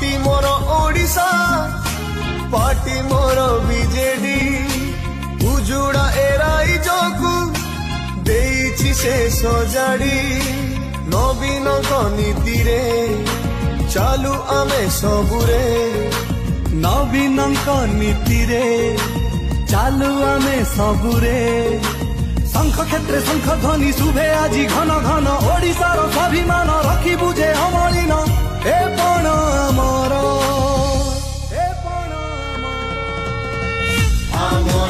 Party মোর Odisha party মোর বিজেডি উজুড়া এ রাইজକୁ ଦେଇଛି ସେ ସଜାଡ଼ି ନବୀନ ନୀତିରେ ଚାଲୁ ଆମେ ସବୁରେ ନବୀନଙ୍କ ନୀତିରେ ଚାଲୁ ଆମେ ସବୁରେ ଶଙ୍ଖ କ୍ଷେତ୍ରେ ଶଙ୍ଖ ଧ୍ୱନି ଶୁଭେ ଆଜି ଘନ ଘନ ଓଡ଼ିଶା I want.